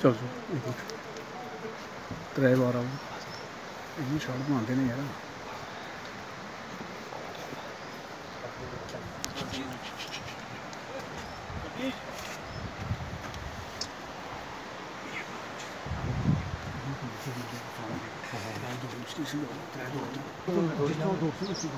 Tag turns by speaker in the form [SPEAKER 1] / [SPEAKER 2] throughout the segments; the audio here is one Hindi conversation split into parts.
[SPEAKER 1] चलो सो ड्राइव आ रहा हूँ। इतनी शॉर्ट बनाते नहीं यार 是是有，对对对，都是都是都是都。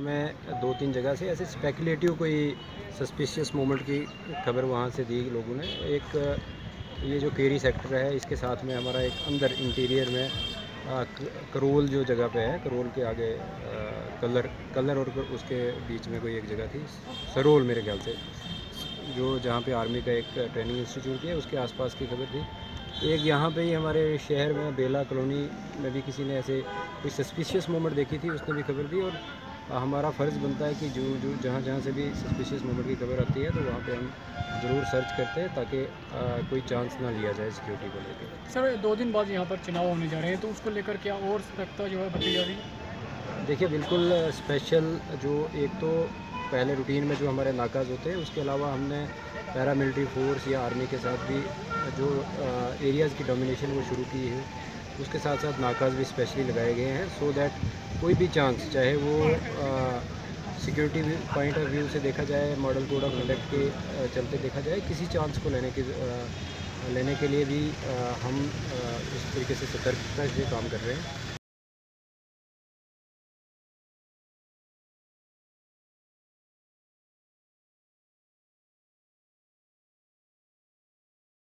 [SPEAKER 2] हमें दो तीन जगह से ऐसे स्पेकुलेटिव कोई सस्पिशियस मोमेंट की खबर वहाँ से दी लोगों ने। एक ये जो केरी सेक्टर है इसके साथ में हमारा एक अंदर इंटीरियर में आ, करोल जो जगह पे है करोल के आगे आ, कलर कलर और उसके बीच में कोई एक जगह थी सरोल मेरे ख्याल से जो जहाँ पे आर्मी का एक ट्रेनिंग इंस्टीट्यूट है उसके आसपास की खबर थी। एक यहाँ पे ही हमारे शहर में बेला कॉलोनी में भी किसी ने ऐसे कोई सस्पिशियस मोमेंट देखी थी उसने भी खबर दी और हमारा फ़र्ज़ बनता है कि जो जो जहाँ जहाँ से भी सस्पिशियस मोमेंट की खबर आती है तो वहाँ पे हम ज़रूर सर्च करते हैं ताकि आ, कोई चांस ना लिया जाए सिक्योरिटी को लेकर
[SPEAKER 3] सर दो दिन बाद यहाँ पर चुनाव होने जा रहे हैं तो उसको लेकर क्या और सतर्कता जो है बरती जा रही है?
[SPEAKER 2] देखिए बिल्कुल स्पेशल जो एक तो पहले रूटीन में जो हमारे नाकाज होते हैं उसके अलावा हमने पैरा मिलिट्री फोर्स या आर्मी के साथ भी जो एरियाज़ की डोमिनेशन वो शुरू की है। उसके साथ साथ नाकाज भी स्पेशली लगाए गए हैं सो दैट कोई भी चांस चाहे वो सिक्योरिटी पॉइंट ऑफ़ व्यू से देखा जाए मॉडल कोड ऑफ़ कंडक्ट के चलते देखा जाए किसी चांस को लेने के आ, लेने के लिए भी आ, हम इस तरीके से सतर्कता से काम कर रहे हैं।